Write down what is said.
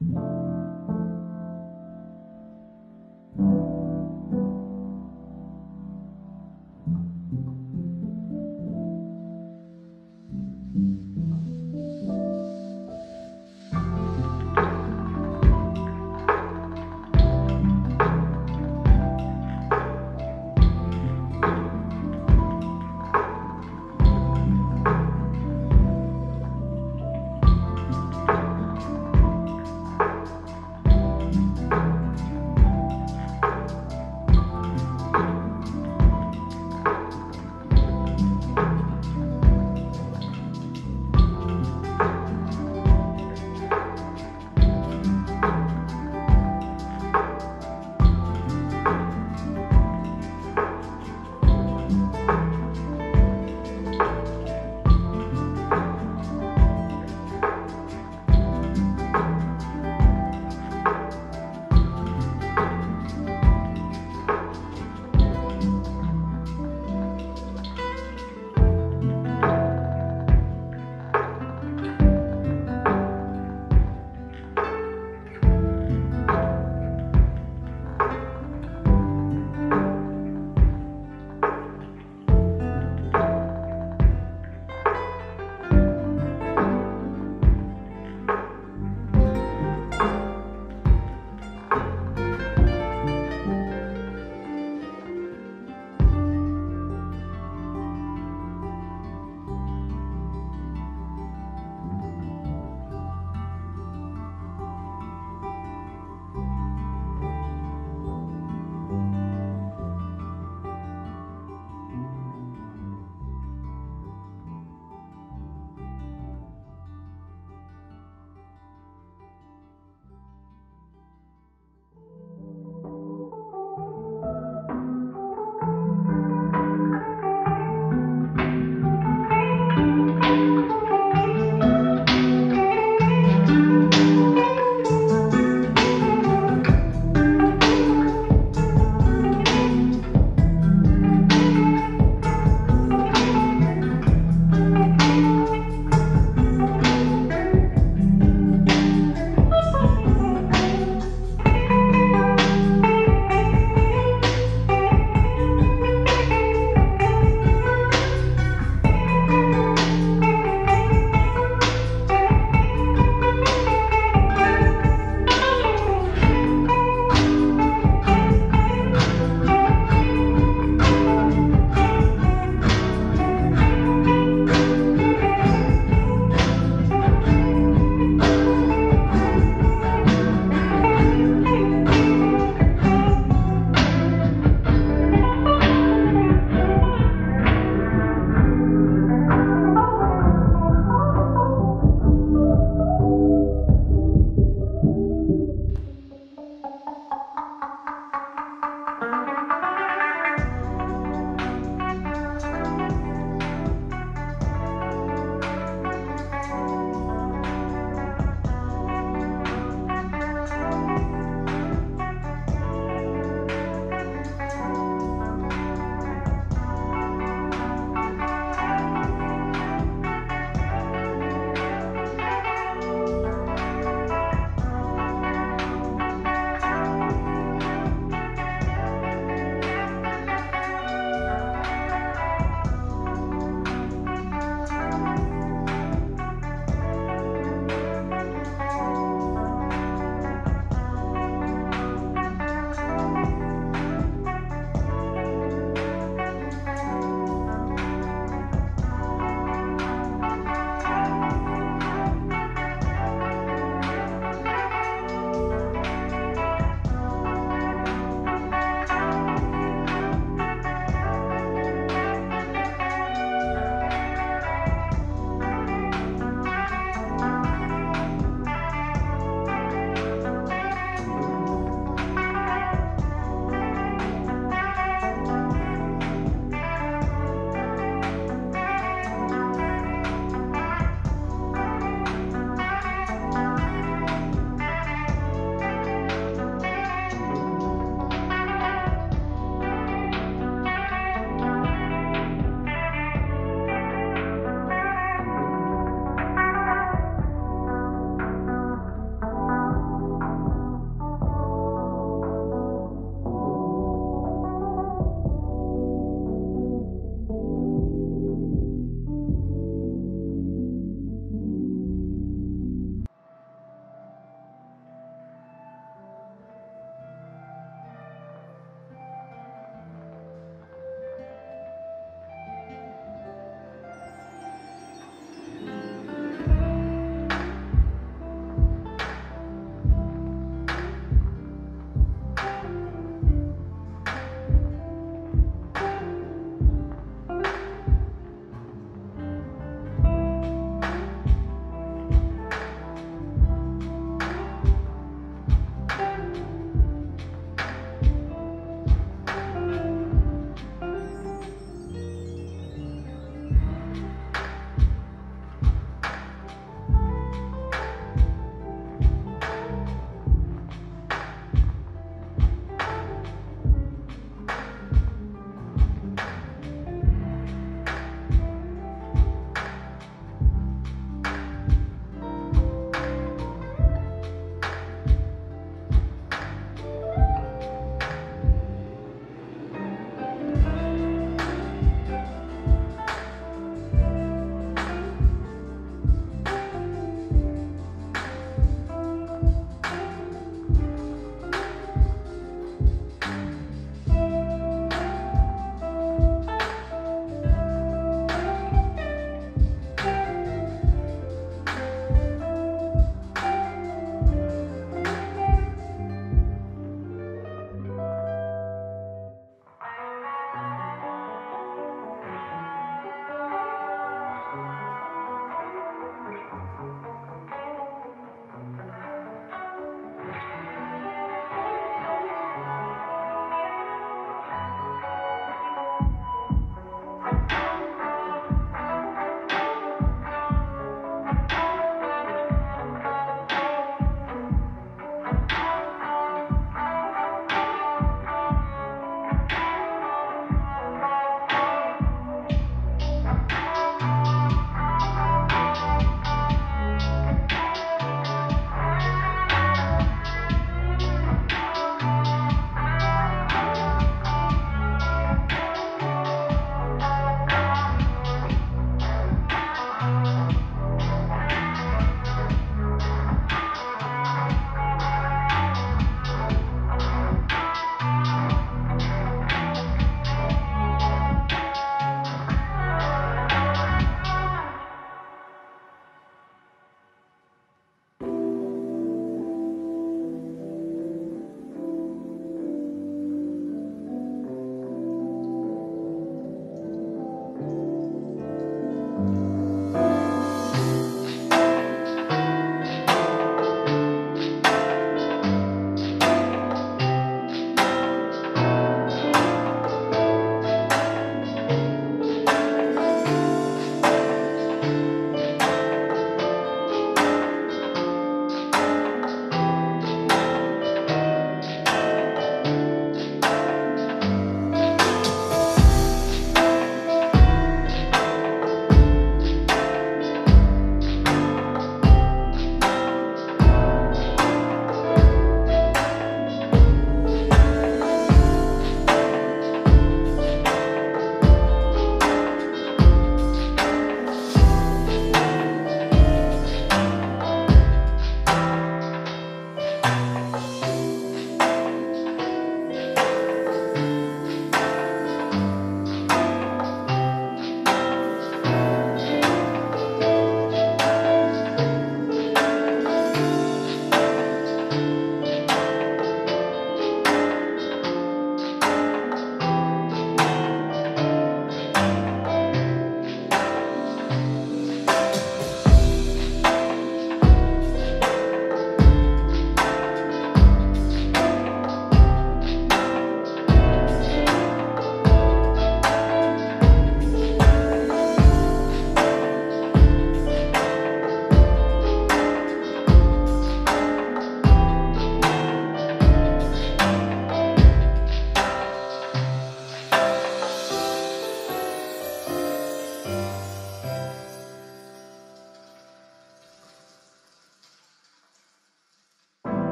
you